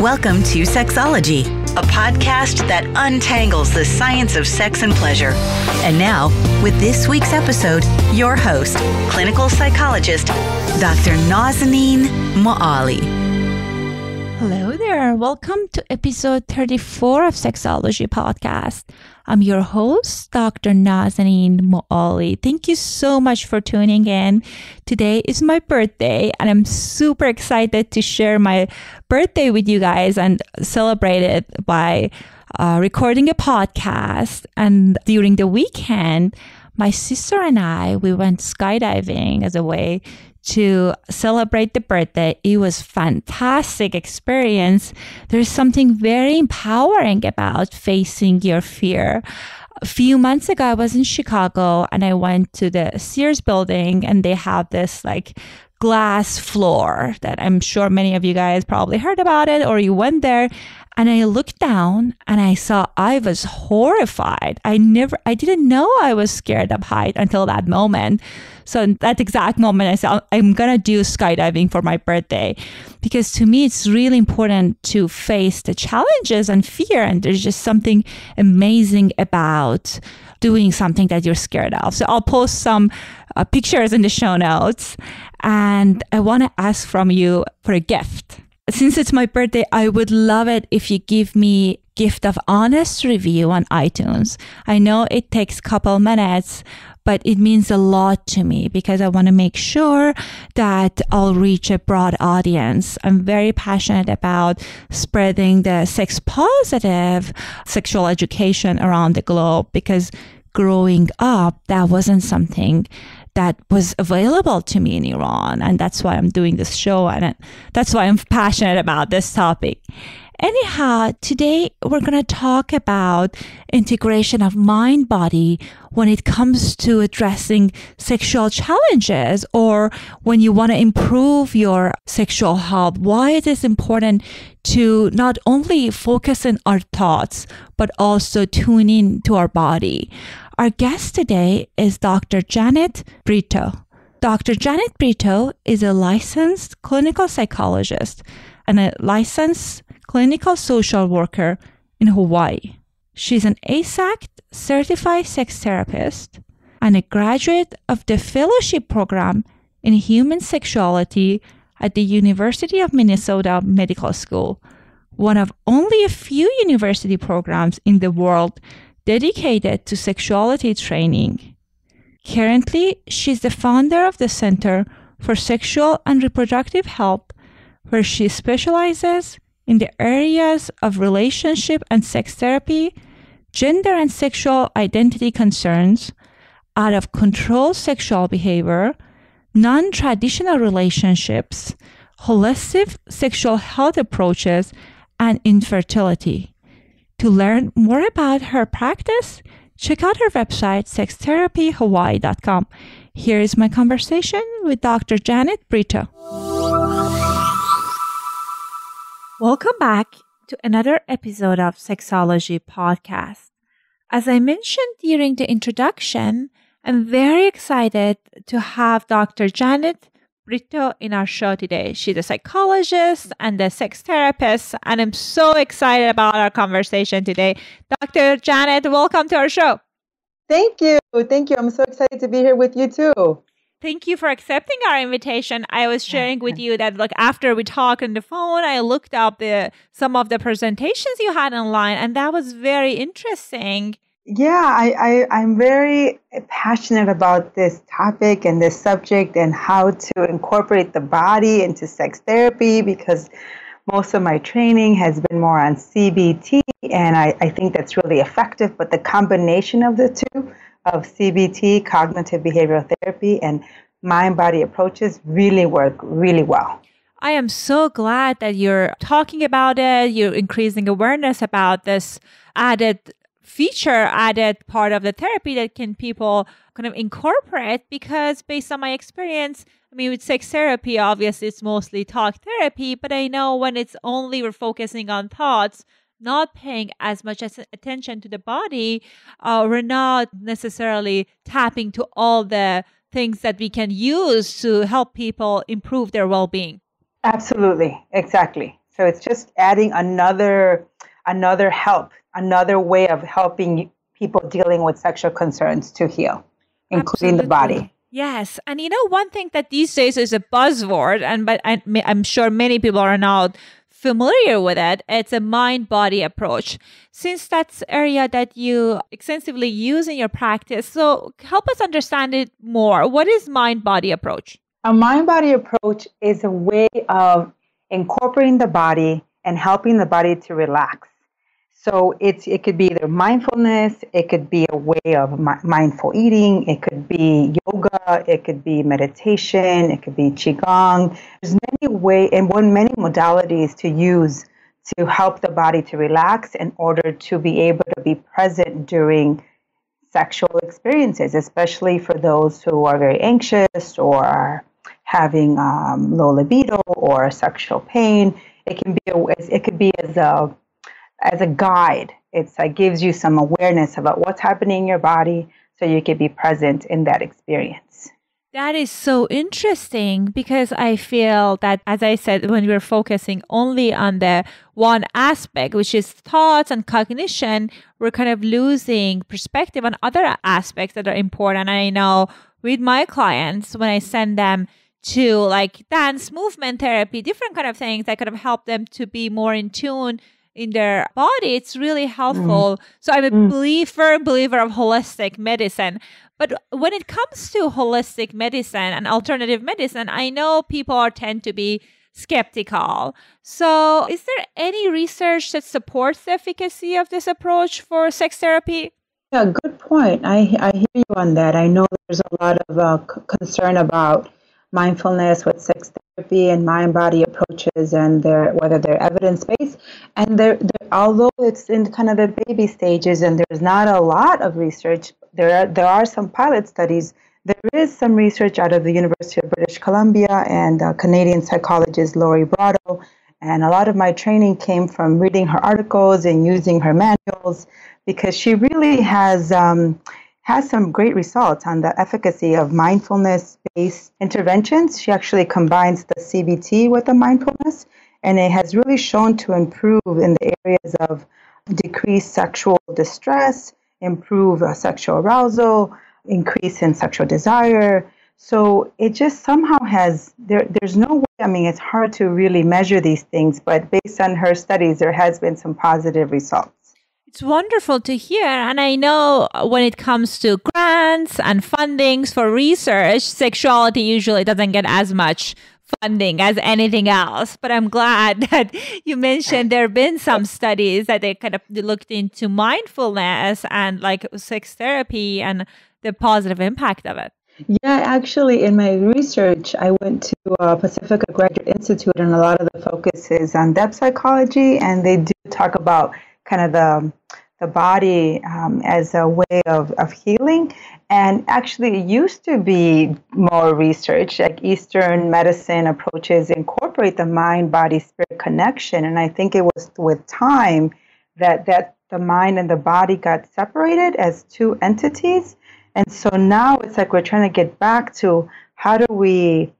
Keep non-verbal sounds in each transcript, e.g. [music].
Welcome to Sexology, a podcast that untangles the science of sex and pleasure. And now, with this week's episode, your host, clinical psychologist, Dr. Nazanin Moali. Hello there. Welcome to episode 34 of Sexology Podcast. I'm your host, Dr. Nazanin Moali. Thank you so much for tuning in. Today is my birthday, and I'm super excited to share my birthday with you guys and celebrate it by uh, recording a podcast. And during the weekend, my sister and I, we went skydiving as a way to celebrate the birthday. It was fantastic experience. There's something very empowering about facing your fear. A few months ago, I was in Chicago and I went to the Sears building and they have this like glass floor that I'm sure many of you guys probably heard about it or you went there and I looked down and I saw I was horrified. I never, I didn't know I was scared of height until that moment. So in that exact moment, I said, I'm going to do skydiving for my birthday because to me, it's really important to face the challenges and fear. And there's just something amazing about doing something that you're scared of. So I'll post some uh, pictures in the show notes and I want to ask from you for a gift since it's my birthday, I would love it if you give me gift of honest review on iTunes. I know it takes a couple minutes, but it means a lot to me because I want to make sure that I'll reach a broad audience. I'm very passionate about spreading the sex positive sexual education around the globe because growing up, that wasn't something that was available to me in Iran. And that's why I'm doing this show. And that's why I'm passionate about this topic. Anyhow, today we're going to talk about integration of mind body when it comes to addressing sexual challenges or when you want to improve your sexual health. Why it is important to not only focus on our thoughts, but also tune in to our body. Our guest today is Dr. Janet Brito. Dr. Janet Brito is a licensed clinical psychologist and a licensed clinical social worker in Hawaii. She's an AASECT certified sex therapist and a graduate of the fellowship program in human sexuality at the University of Minnesota Medical School, one of only a few university programs in the world dedicated to sexuality training. Currently, she's the founder of the Center for Sexual and Reproductive Health, where she specializes in the areas of relationship and sex therapy, gender and sexual identity concerns, out of control sexual behavior, non traditional relationships, holistic sexual health approaches, and infertility. To learn more about her practice, check out her website, sextherapyhawaii.com. Here is my conversation with Dr. Janet Brito. Welcome back to another episode of Sexology Podcast. As I mentioned during the introduction, I'm very excited to have Dr. Janet Brito in our show today. She's a psychologist and a sex therapist, and I'm so excited about our conversation today. Dr. Janet, welcome to our show. Thank you. Thank you. I'm so excited to be here with you too. Thank you for accepting our invitation. I was sharing with you that like after we talked on the phone, I looked up the some of the presentations you had online and that was very interesting yeah, I, I, I'm very passionate about this topic and this subject and how to incorporate the body into sex therapy because most of my training has been more on CBT, and I, I think that's really effective. But the combination of the two, of CBT, cognitive behavioral therapy, and mind body approaches, really work really well. I am so glad that you're talking about it, you're increasing awareness about this added feature added part of the therapy that can people kind of incorporate because based on my experience i mean with sex therapy obviously it's mostly talk therapy but i know when it's only we're focusing on thoughts not paying as much as attention to the body uh, we're not necessarily tapping to all the things that we can use to help people improve their well-being. Absolutely. Exactly. So it's just adding another another help, another way of helping people dealing with sexual concerns to heal, including Absolutely. the body. Yes, and you know one thing that these days is a buzzword, and but I, I'm sure many people are not familiar with it. It's a mind body approach. Since that's area that you extensively use in your practice, so help us understand it more. What is mind body approach? A mind body approach is a way of incorporating the body and helping the body to relax. So it's it could be either mindfulness, it could be a way of mi- mindful eating, it could be yoga, it could be meditation, it could be qigong. There's many way and one many modalities to use to help the body to relax in order to be able to be present during sexual experiences, especially for those who are very anxious or are having um, low libido or sexual pain. It can be a, it could be as a as a guide. It's like gives you some awareness about what's happening in your body so you can be present in that experience. That is so interesting because I feel that, as I said, when we're focusing only on the one aspect, which is thoughts and cognition, we're kind of losing perspective on other aspects that are important. I know with my clients, when I send them to like dance movement therapy, different kind of things that kind of help them to be more in tune in their body, it's really helpful. Mm. So I'm a mm. believer, believer of holistic medicine. But when it comes to holistic medicine and alternative medicine, I know people are tend to be skeptical. So is there any research that supports the efficacy of this approach for sex therapy? Yeah, good point. I, I hear you on that. I know there's a lot of uh, concern about mindfulness with sex therapy and mind body approaches and their whether they're evidence based. And they're, they're, although it's in kind of the baby stages and there's not a lot of research there are, there are some pilot studies. There is some research out of the University of British Columbia and uh, Canadian psychologist Lori Brotto and a lot of my training came from reading her articles and using her manuals because she really has um, has some great results on the efficacy of mindfulness based interventions. She actually combines the CBT with the mindfulness, and it has really shown to improve in the areas of decreased sexual distress, improve uh, sexual arousal, increase in sexual desire. So it just somehow has there. There's no way. I mean, it's hard to really measure these things, but based on her studies, there has been some positive results. It's wonderful to hear. And I know when it comes to grants and fundings for research, sexuality usually doesn't get as much funding as anything else. But I'm glad [laughs] that you mentioned there have been some studies that they kind of looked into mindfulness and like sex therapy and the positive impact of it. Yeah, actually, in my research, I went to uh, Pacifica Graduate Institute, and a lot of the focus is on depth psychology, and they do talk about kind of the the body um, as a way of, of healing. And actually, it used to be more research, like Eastern medicine approaches incorporate the mind body spirit connection. And I think it was with time that, that the mind and the body got separated as two entities. And so now it's like we're trying to get back to how do we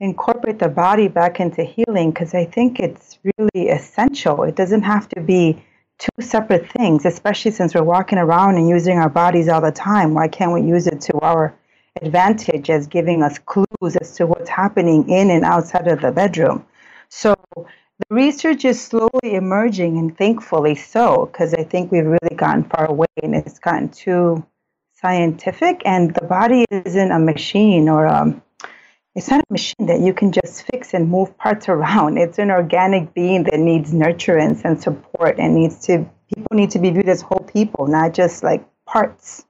incorporate the body back into healing? Because I think it's really essential. It doesn't have to be two separate things, especially since we're walking around and using our bodies all the time. Why can't we use it to our advantage as giving us clues as to what's happening in and outside of the bedroom? So the research is slowly emerging, and thankfully so, because I think we've really gotten far away and it's gotten too scientific, and the body isn't a machine or a it's not a machine that you can just fix and move parts [laughs] around. It's an organic being that needs nurturance and support and needs to people need to be viewed as whole people, not just like parts.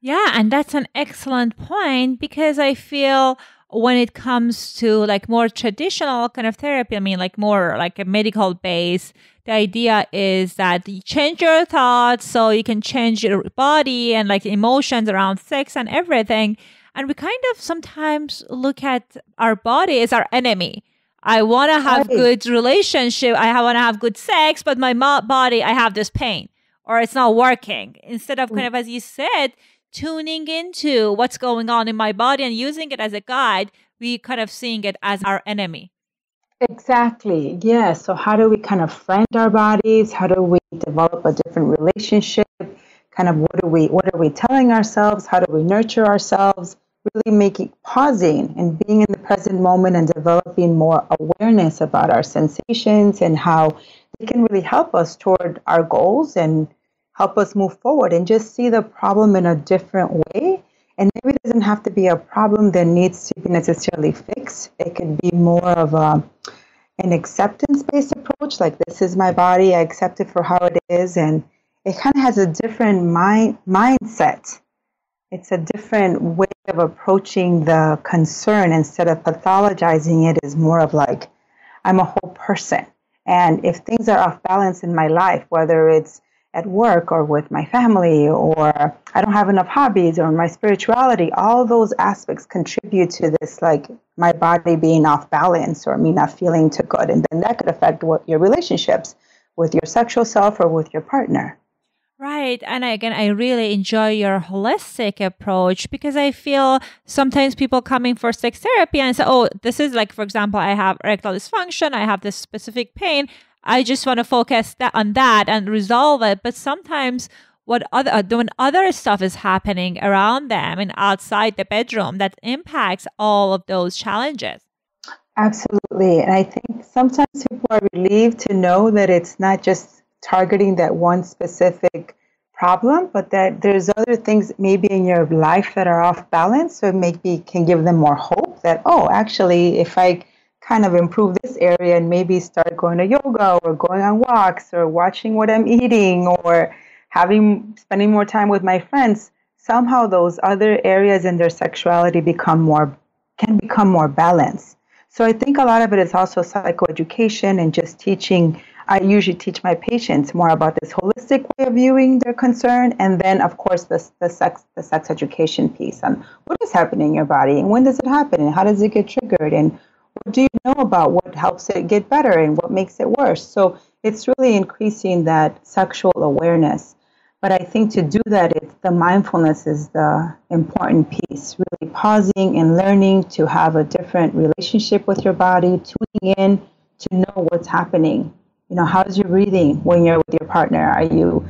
Yeah, and that's an excellent point because I feel when it comes to like more traditional kind of therapy, I mean like more like a medical base, the idea is that you change your thoughts so you can change your body and like emotions around sex and everything. And we kind of sometimes look at our body as our enemy. I want to have right. good relationship. I want to have good sex, but my body, I have this pain or it's not working. Instead of kind mm. of, as you said, tuning into what's going on in my body and using it as a guide, we kind of seeing it as our enemy. Exactly. Yeah. So, how do we kind of friend our bodies? How do we develop a different relationship? Kind of what do we what are we telling ourselves? How do we nurture ourselves? Really making pausing and being in the present moment and developing more awareness about our sensations and how they can really help us toward our goals and help us move forward and just see the problem in a different way. And maybe it doesn't have to be a problem that needs to be necessarily fixed. It could be more of a, an acceptance based approach, like this is my body, I accept it for how it is. And it kind of has a different mind, mindset. It's a different way of approaching the concern instead of pathologizing it is more of like, I'm a whole person. And if things are off balance in my life, whether it's at work or with my family or I don't have enough hobbies or my spirituality, all those aspects contribute to this like my body being off balance or me not feeling too good. And then that could affect what your relationships with your sexual self or with your partner. Right. And again, I really enjoy your holistic approach because I feel sometimes people coming for sex therapy and say, oh, this is like, for example, I have erectile dysfunction, I have this specific pain. I just want to focus that on that and resolve it. But sometimes what other uh, when other stuff is happening around them and outside the bedroom that impacts all of those challenges. Absolutely. And I think sometimes people are relieved to know that it's not just targeting that one specific problem, but that there's other things maybe in your life that are off balance. So maybe can give them more hope that, oh, actually, if I kind of improve this area and maybe start going to yoga or going on walks or watching what I'm eating or having spending more time with my friends, somehow those other areas in their sexuality become more can become more balanced. So I think a lot of it is also psychoeducation and just teaching. I usually teach my patients more about this holistic way of viewing their concern, and then of course the, the sex the sex education piece on what is happening in your body and when does it happen and how does it get triggered and what do you know about what helps it get better and what makes it worse? So it's really increasing that sexual awareness. But I think to do that, it's the mindfulness is the important piece. Really pausing and learning to have a different relationship with your body, tuning in to know what's happening. You know, how's your breathing when you're with your partner? Are you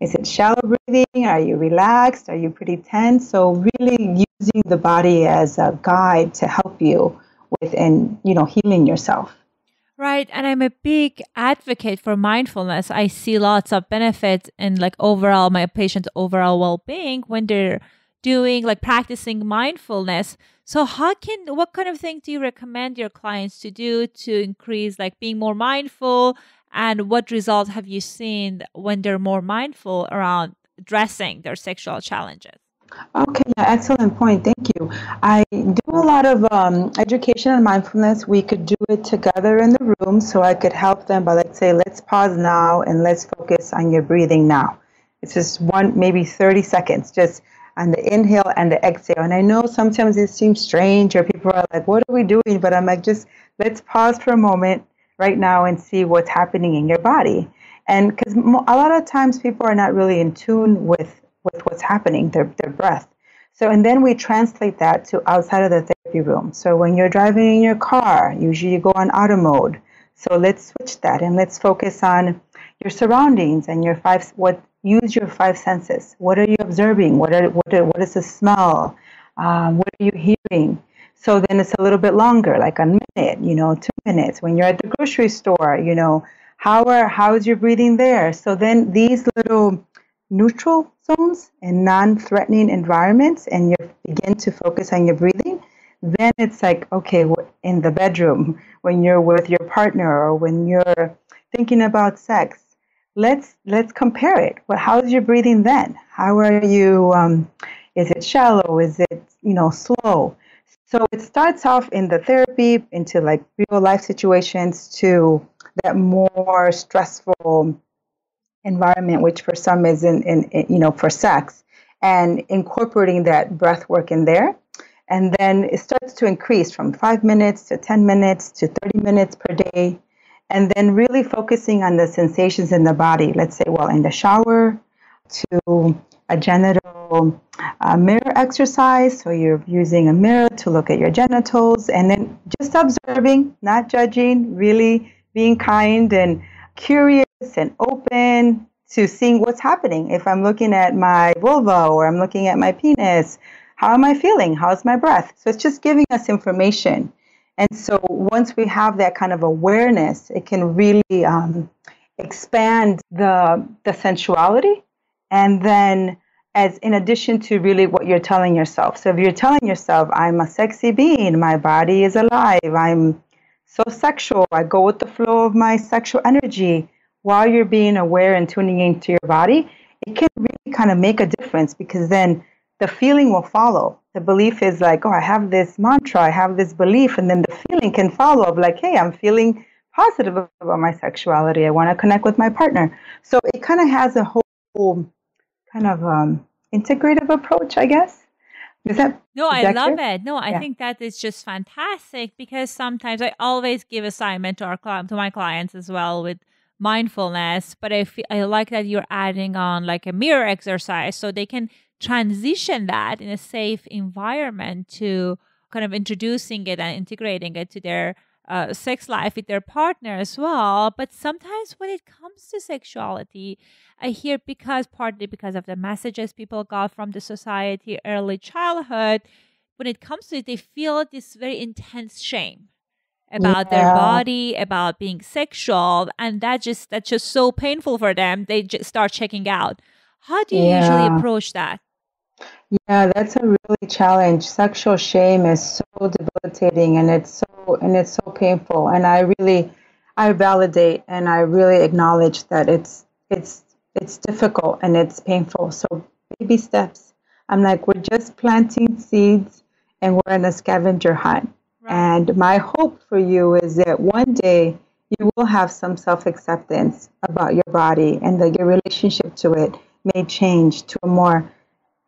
is it shallow breathing? Are you relaxed? Are you pretty tense? So really using the body as a guide to help you with and you know healing yourself right and i'm a big advocate for mindfulness i see lots of benefits in like overall my patients overall well-being when they're doing like practicing mindfulness so how can what kind of things do you recommend your clients to do to increase like being more mindful and what results have you seen when they're more mindful around addressing their sexual challenges Okay, yeah, excellent point. Thank you. I do a lot of um, education and mindfulness. We could do it together in the room so I could help them by, let's say, let's pause now and let's focus on your breathing now. It's just one, maybe 30 seconds, just on the inhale and the exhale. And I know sometimes it seems strange or people are like, what are we doing? But I'm like, just let's pause for a moment right now and see what's happening in your body. And because a lot of times people are not really in tune with with what's happening, their, their breath. So, and then we translate that to outside of the therapy room. So, when you're driving in your car, usually you go on auto mode. So, let's switch that and let's focus on your surroundings and your five, what, use your five senses. What are you observing? What, are, what, are, what is the smell? Um, what are you hearing? So, then it's a little bit longer, like a minute, you know, two minutes. When you're at the grocery store, you know, how are, how is your breathing there? So, then these little neutral zones and non-threatening environments and you begin to focus on your breathing then it's like okay in the bedroom when you're with your partner or when you're thinking about sex let's let's compare it well how's your breathing then how are you um, is it shallow is it you know slow so it starts off in the therapy into like real life situations to that more stressful environment, which for some is in, in, in, you know for sex, and incorporating that breath work in there, and then it starts to increase from five minutes to ten minutes to thirty minutes per day, and then really focusing on the sensations in the body. Let's say, well, in the shower, to a genital A mirror exercise. So, you're using a mirror to look at your genitals and then just observing, not judging, really being kind and curious and open to seeing what's happening. If I'm looking at my vulva or I'm looking at my penis, how am I feeling? How's my breath? So, it's just giving us information. And so, once we have that kind of awareness, it can really um, expand the, the sensuality and then as in addition to really what you're telling yourself. So if you're telling yourself, I'm a sexy being, my body is alive, I'm so sexual, I go with the flow of my sexual energy, while you're being aware and tuning into your body, it can really kind of make a difference because then the feeling will follow. The belief is like, oh, I have this mantra, I have this belief, and then the feeling can follow of like, hey, I'm feeling positive about my sexuality. I want to connect with my partner. So it kind of has a whole kind of um, integrative approach, I guess. Is that no? I love it. No, I yeah. think that is just fantastic because sometimes I always give assignment to our to my clients as well with mindfulness. But I feel, I like that you're adding on like a mirror exercise so they can transition that in a safe environment to kind of introducing it and integrating it to their uh, sex life with their partner as well. But sometimes when it comes to sexuality, I hear because partly because of the messages people got from the society, early childhood, when it comes to it, they feel this very intense shame about yeah. their body, about being sexual, and that just that's just so painful for them. They just start checking out. How do you yeah. usually approach that? Yeah, that's a really challenge. Sexual shame is so debilitating and it's so and it's so painful. And I really I validate and I really acknowledge that it's it's it's difficult and it's painful. So baby steps. I'm like, we're just planting seeds and we're in a scavenger hunt. Right. And my hope for you is that one day you will have some self acceptance about your body and that your relationship to it may change to a more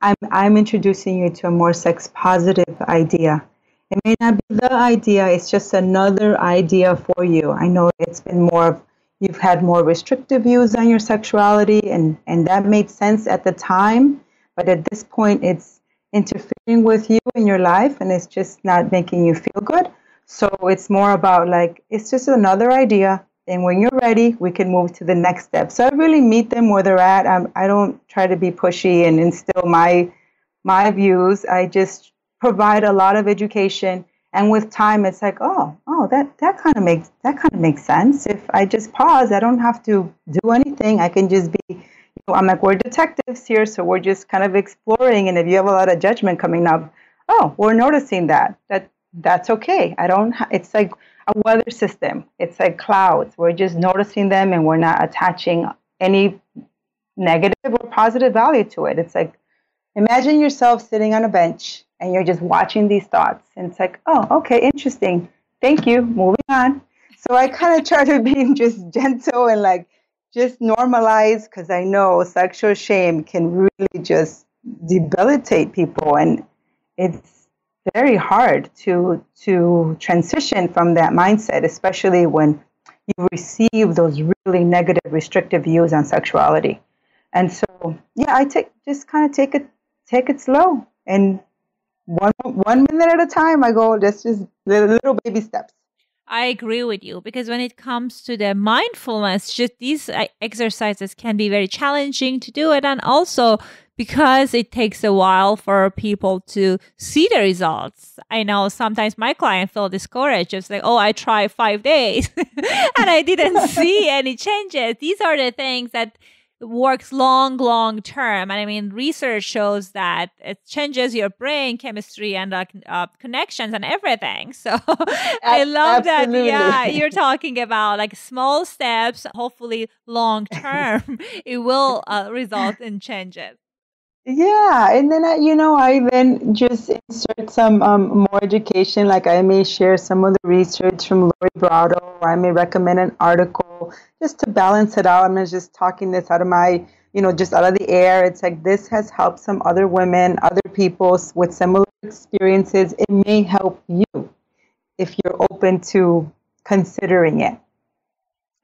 I'm, I'm introducing you to a more sex positive idea. It may not be the idea, it's just another idea for you. I know it's been more, you've had more restrictive views on your sexuality, and, and that made sense at the time. But at this point, it's interfering with you in your life, and it's just not making you feel good. So it's more about like, it's just another idea. And when you're ready, we can move to the next step. So I really meet them where they're at. I'm, I don't try to be pushy and instill my my views. I just provide a lot of education, and with time, it's like, oh, oh, that that kind of makes that kind of makes sense. If I just pause, I don't have to do anything. I can just be. You know, I'm like, we're detectives here, so we're just kind of exploring. And if you have a lot of judgment coming up, oh, we're noticing that. That that's okay. I don't. It's like a weather system. It's like clouds. We're just noticing them and we're not attaching any negative or positive value to it. It's like imagine yourself sitting on a bench and you're just watching these thoughts. And it's like, oh, okay, interesting. Thank you. Moving on. So I kind of [laughs] try to be just gentle and like just normalize because I know sexual shame can really just debilitate people and it's very hard to to transition from that mindset, especially when you receive those really negative, restrictive views on sexuality. And so, yeah, I take just kind of take it take it slow and one one minute at a time. I go just just little baby steps. I agree with you because when it comes to the mindfulness, just these uh, exercises can be very challenging to do it, and also because it takes a while for people to see the results. I know sometimes my client feel discouraged. It's like, oh, I tried five days [laughs] and I didn't [laughs] see any changes. These are the things that works long, long term. And I mean, research shows that it changes your brain chemistry and uh, uh, connections and everything. [laughs] So I love Absolutely. that. Yeah, you're talking about like small steps, hopefully long term, it will uh, result in changes. Yeah, and then I, you know, I then just insert some um, more education. Like I may share some of the research from Lori Brotto, or I may recommend an article just to balance it out. I'm not just talking this out of my, you know, just out of the air. It's like this has helped some other women, other people with similar experiences. It may help you if you're open to considering it.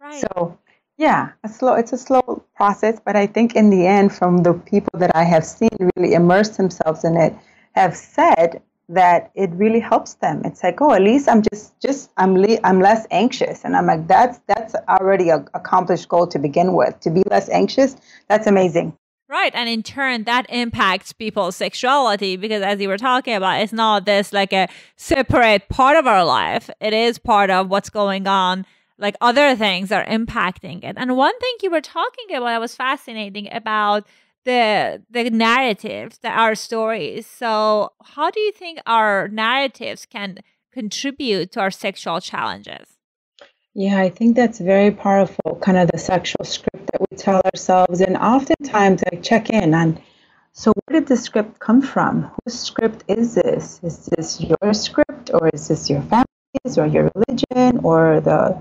Right. So Yeah, a slow. It's a slow process, but I think in the end, from the people that I have seen really immerse themselves in it, have said that it really helps them. It's like, oh, at least I'm just just I'm le- I'm less anxious, and I'm like, that's that's already a accomplished goal to begin with. To be less anxious, that's amazing. Right. And in turn, that impacts people's sexuality because, as you were talking about, it's not this like a separate part of our life. It is part of what's going on. Like other things are impacting it. And one thing you were talking about that was fascinating about the the narratives, that our stories. So, how do you think our narratives can contribute to our sexual challenges? Yeah, I think that's very powerful, kind of the sexual script that we tell ourselves. And oftentimes I check in on so where did the script come from? Whose script is this? Is this your script or is this your family's or your religion or the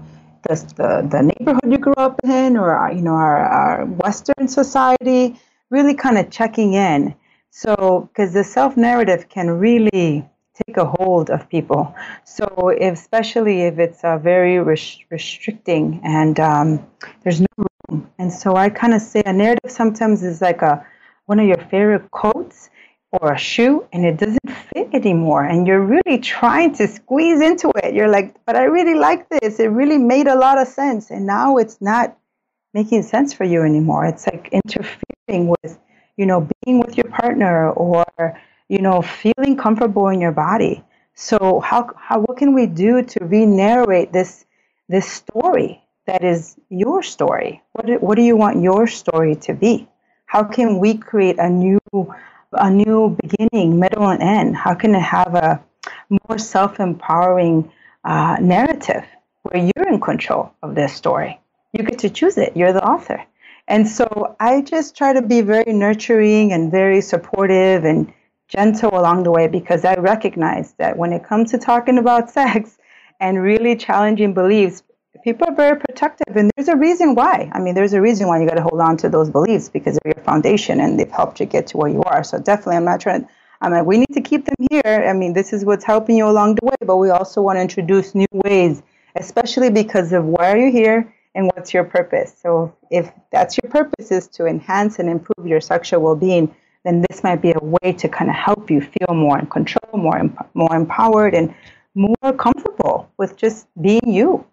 the, the, neighborhood you grew up in or our, you know our, our Western society? Really kind of checking in. So because the self narrative can really take a hold of people. So, if, especially if it's uh, very res- restricting and um, there's no room. And so, I kind of say a narrative sometimes is like a one of your favorite coats or a shoe, and it doesn't fit anymore, and you're really trying to squeeze into it. You're like, but I really like this. It really made a lot of sense, and now it's not making sense for you anymore. It's like interfering with, you know, being with your partner or you know, feeling comfortable in your body. So how, how what can we do to re-narrate this this story that is your story? What do, what do you want your story to be? How can we create a new a new beginning, middle, and end? How can it have a more self-empowering uh, narrative where you're in control of this story? You get to choose it. You're the author. And so I just try to be very nurturing and very supportive and gentle along the way because I recognize that when it comes to talking about [laughs] sex and really challenging beliefs, people are very protective and there's a reason why. I mean, there's a reason why you got to hold on to those beliefs because they're your foundation and they've helped you get to where you are. So definitely, I'm not trying. I'm like, we need to keep them here. I mean, this is what's helping you along the way, but we also want to introduce new ways, especially because of why are you here and what's your purpose. So if that's your purpose is to enhance and improve your sexual well-being, then this might be a way to kind of help you feel more in control, more more empowered, and more comfortable with just being you.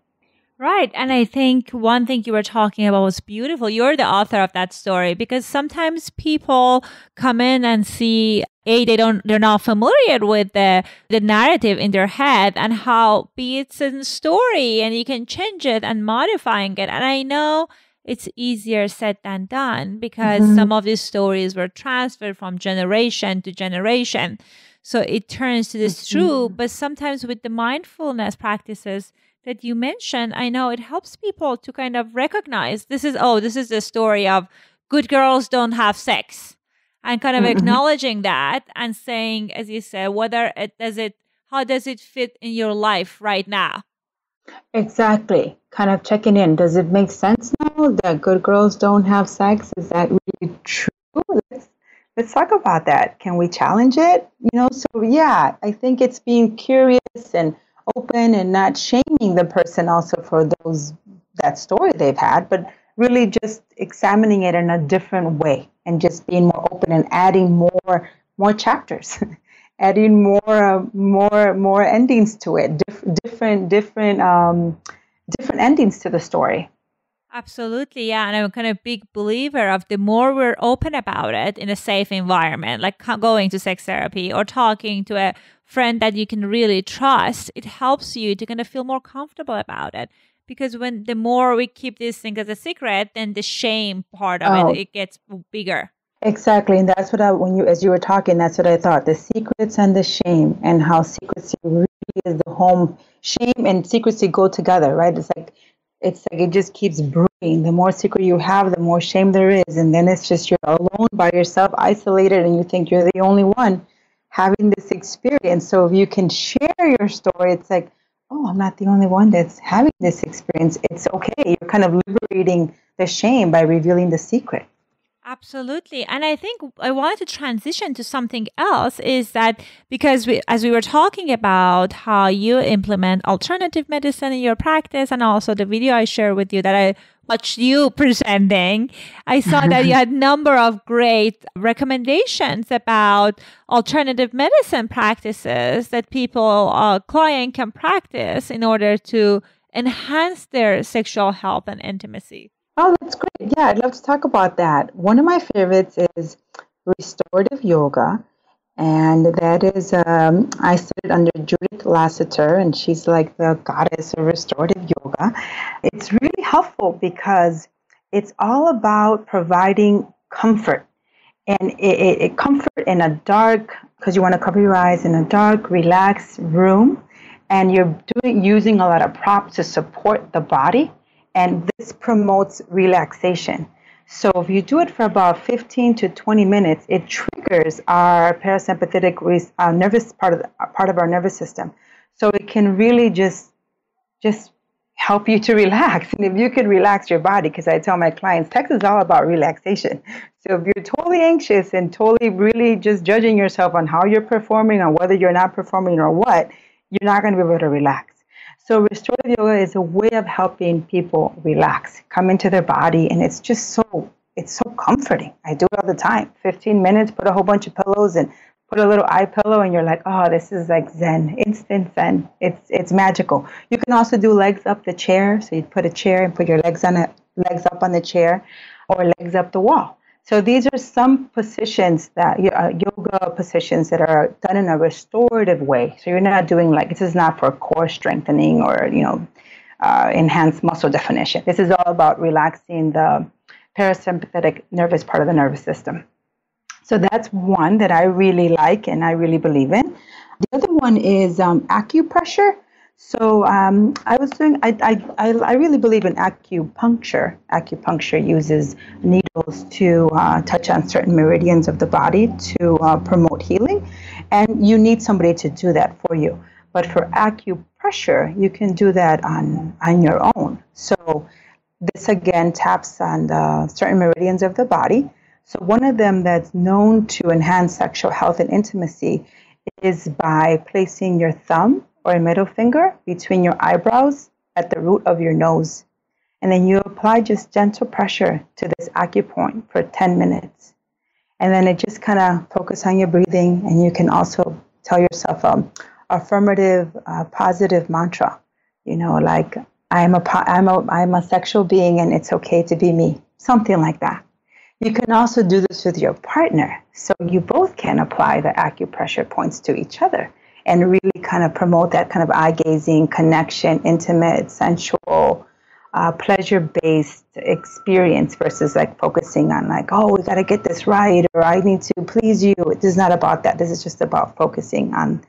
Right. And I think one thing you were talking about was beautiful. You're the author of that story because sometimes people come in and see a they don't they're not familiar with the the narrative in their head and how be it's a story and you can change it and modifying it. And I know it's easier said than done because mm-hmm. some of these stories were transferred from generation to generation. So it turns to this mm-hmm. true, but sometimes with the mindfulness practices that you mentioned, I know it helps people to kind of recognize this is, oh, this is the story of good girls don't have sex and kind of mm-hmm. acknowledging that and saying, as you said, whether it does it, how does it fit in your life right now? Exactly. Kind of checking in. Does it make sense now that good girls don't have sex? Is that really true? Let's, let's talk about that. Can we challenge it? You know, so yeah, I think it's being curious and open and not shaming the person also for those that story they've had, but really just examining it in a different way and just being more open and adding more more chapters [laughs] adding more uh, more more endings to it Dif- different different um, different endings to the story Absolutely, yeah. And I'm kind of big believer of the more we're open about it in a safe environment, like going to sex therapy or talking to a friend that you can really trust, it helps you to kind of feel more comfortable about it. Because when the more we keep this thing as a secret, then the shame part of oh. it it gets bigger. Exactly, and that's what I when you as you were talking, that's what I thought. The secrets and the shame, and how secrecy really is the home. Shame and secrecy go together, right? It's like it's like it just keeps brewing. The more secret you have, the more shame there is, and then it's just you're alone by yourself, isolated, and you think you're the only one having this experience. So if you can share your story, it's like, oh, I'm not the only one that's having this experience. It's okay. You're kind of liberating the shame by revealing the secret. Absolutely. And I think I wanted to transition to something else is that because we, as we were talking about how you implement alternative medicine in your practice and also the video I shared with you that I watched you [laughs] presenting, I saw that you [laughs] had a number of great recommendations about alternative medicine practices that people, uh, client can practice in order to enhance their sexual health and intimacy. Oh, that's great. Yeah, I'd love to talk about that. One of my favorites is restorative yoga. And that is, um, I studied under Judith Lasater, and she's like the goddess of restorative yoga. It's really helpful because it's all about providing comfort. And it, it, it comfort in a dark, because you want to cover your eyes in a dark, relaxed room. And you're doing using a lot of props to support the body and this promotes relaxation. So if you do it for about 15 to 20 minutes, it triggers our parasympathetic nervous part of the, part of our nervous system. So it can really just just help you to [laughs] relax. And if you can relax your body, because I tell my clients, sex is all about relaxation. So if you're totally anxious and totally really just judging yourself on how you're performing or whether you're not performing or what, you're not going to be able to relax. So restorative yoga is a way of helping people relax, come into their body, and it's just so it's so comforting. I do it all the time. 15 minutes, put a whole bunch of pillows and put a little eye pillow and you're like, "Oh, this is like zen, instant zen." It's it's magical. You can also do legs up the chair, so you put a chair and put your legs on it, legs up on the chair or legs up the wall. So these are some positions that uh, yoga positions that are done in a restorative way. So you're not doing like this is not for core strengthening or you know uh, enhanced muscle definition. This is all about relaxing the parasympathetic nervous part of the nervous system. So that's one that I really like and I really believe in. The other one is um, acupressure. So um, I was doing, I, I, I really believe in acupuncture. Acupuncture uses needles to uh, touch on certain meridians of the body to uh, promote healing. And you need somebody to do that for you. But for acupressure, you can do that on, on your own. So this again taps on the certain meridians of the body. So one of them that's known to enhance sexual health and intimacy is by placing your thumb or a middle finger between your eyebrows at the root of your nose. And then you apply just gentle pressure to this acupoint for 10 minutes. And then it just kind of focus on your breathing. And you can also tell yourself a um, affirmative, uh, positive mantra. You know, like I'm a, I'm a, I'm a sexual being and it's okay to be me. Something like that. You can also do this with your partner. So you both can apply the acupressure points to each other and really kind of promote that kind of eye gazing connection, intimate, sensual, uh, pleasure based experience versus like focusing on like, oh, we got to get this right or I need to please you. This is not about that. This is just about focusing on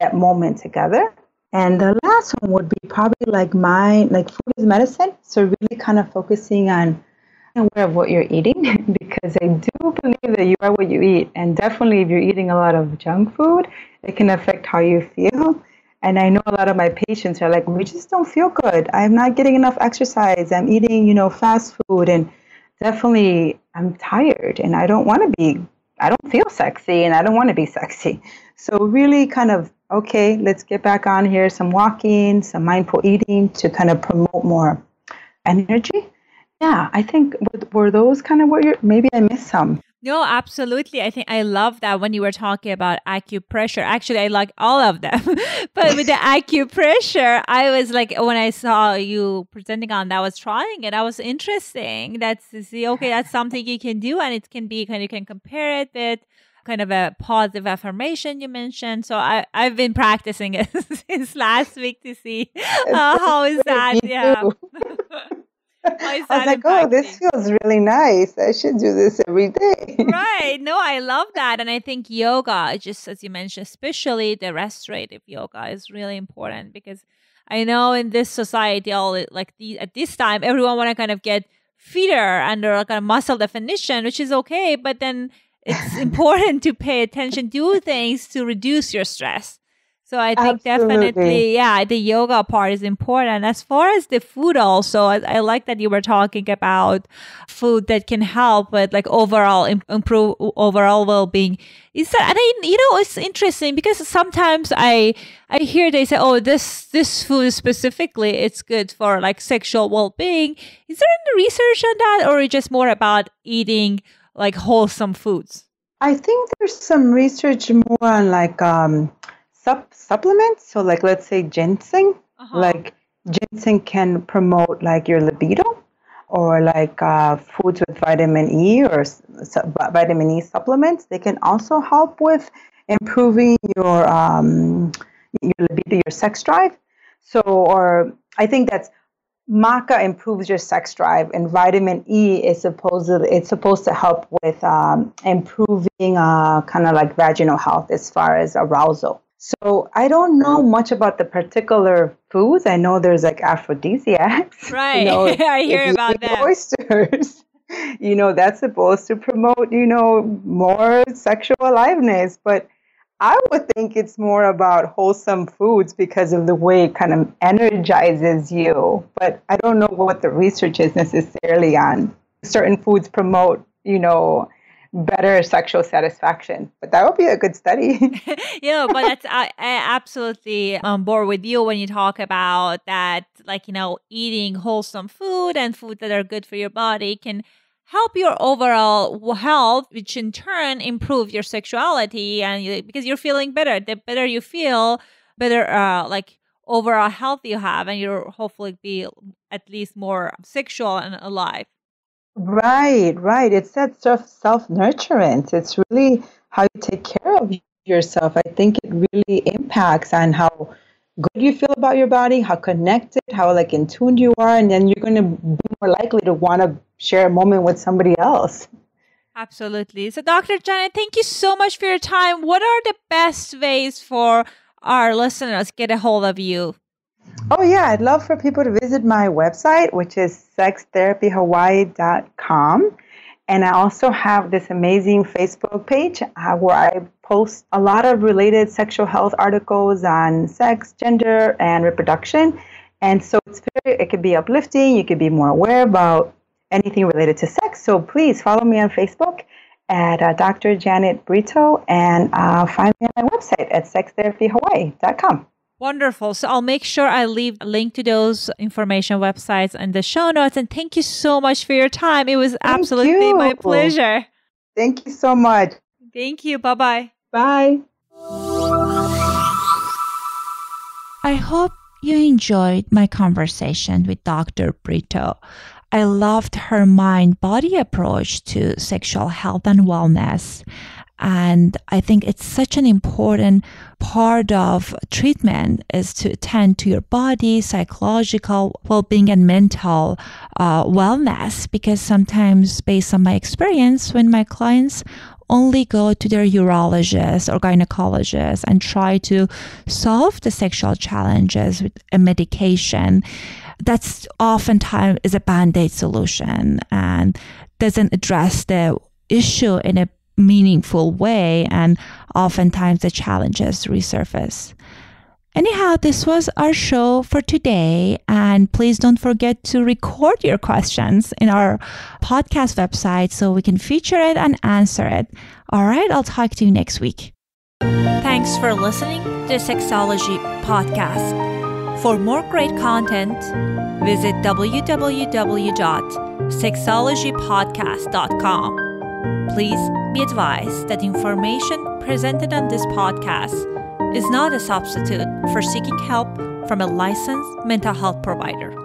that moment together. And the last one would be probably like mine, like food is medicine. So really kind of focusing on aware of what you're eating [laughs] because I do believe that you are what you eat. And definitely, if you're eating a lot of junk food, it can affect how you feel. And I know a lot of my patients are like, we just don't feel good. I'm not getting enough exercise. I'm eating, you know, fast food. And definitely, I'm tired and I don't want to be, I don't feel sexy and I don't want to be sexy. So, really kind of, okay, let's get back on here some walking, some mindful eating to kind of promote more energy yeah, I think were those kind of what you're, maybe I missed some. No, absolutely. I think I love that when you were talking about acupressure. Actually, I like all of them. [laughs] but with the [laughs] acupressure, I was like, when I saw you presenting on that, I was trying it. I was interesting. That's to see, okay, that's something you can do. And it can be kind of, you can compare it with kind of a positive affirmation you mentioned. So I, I've been practicing it [laughs] since last week to see uh, how is that. Yeah. [laughs] I was like, oh, this feels really nice. I should do this every day. right. No, I [laughs] love that. And I think yoga, just as you mentioned, especially the restorative yoga, is really important because I know in this society, all like the, at this time, everyone want to kind of get fitter under a kind of muscle definition, which is okay. But then it's [laughs] important to pay attention, do things to reduce your stress. So I think Absolutely. definitely, yeah, the yoga part is important. As far as the food, also, I, I like that you were talking about food that can help with like overall im- improve overall well being. Is that and I, you know it's interesting because sometimes I I hear they say, oh, this this food specifically it's good for like sexual well being. Is there any research on that, or is just more about eating like wholesome foods? I think there's some research more on like um, sup- supplements. So, like, let's say ginseng. Uh-huh. Like, ginseng can promote like your libido, or like uh, foods with vitamin E or su- vitamin E supplements. They can also help with improving your um, your libido, your sex drive. So, or I think that's maca improves your sex drive, and vitamin E is supposedly it's supposed to help with um, improving uh, kind of like vaginal health as far as arousal. So I don't know much about the particular foods. I know there's like aphrodisiacs. [laughs] Right. [laughs] You know, I hear about that. Oysters. [laughs] You know, that's supposed to promote, you know, more sexual aliveness. But I would think it's more about wholesome foods because of the way it kind of energizes you. But I don't know what the research is necessarily on. Certain foods promote, you know, better sexual satisfaction. But that would be a good study. [laughs] yeah, but that's I, I absolutely on board with you when you talk about that, like you know, eating wholesome food and food that are good for your body can help your overall health, which in turn improve your sexuality, and you, because you're feeling better, the better you feel, better uh, like overall health you have, and you'll hopefully be at least more sexual and alive. Right, right. It's that self self nurturance. It's really how you take care of yourself. I think it really impacts on how good you feel about your body, how connected, how like in tune you are, and then you're going to be more likely to want to share a moment with somebody else. Absolutely. So, Dr. Janet, thank you so much for your time. What are the best ways for our listeners get a hold of you? Oh yeah, I'd love for people to visit my website, which is sextherapyhawaii.com. And I also have this amazing Facebook page uh, where I post a lot of related sexual health articles on sex, gender, and reproduction. And so it's very, it could be uplifting. You could be more aware about anything related to sex. So please follow me on Facebook at uh, Dr. Janet Brito and uh, find me on my website at sextherapyhawaii.com. Wonderful. So I'll make sure I leave a link to those information websites in the show notes. And thank you so much for your time. It was Thank absolutely my pleasure. Thank you so much. Thank you. Bye bye. Bye. I hope you enjoyed my conversation with Dr. Brito. I loved her mind body approach to sexual health and wellness. And I think it's such an important part of treatment is to attend to your body, psychological well-being and mental uh, wellness. Because sometimes based on my experience, when my clients only go to their urologist or gynecologist and try to solve the sexual challenges with a medication that's oftentimes is a band-aid solution and doesn't address the issue in a meaningful way and oftentimes the challenges resurface Anyhow, this was our show for today. And please don't forget to record your questions in our podcast website so we can feature it and answer it. All right, I'll talk to you next week. Thanks for listening to Sexology Podcast. For more great content, visit www.sexologypodcast.com. Please be advised that information presented on this podcast is not a substitute for seeking help from a licensed mental health provider.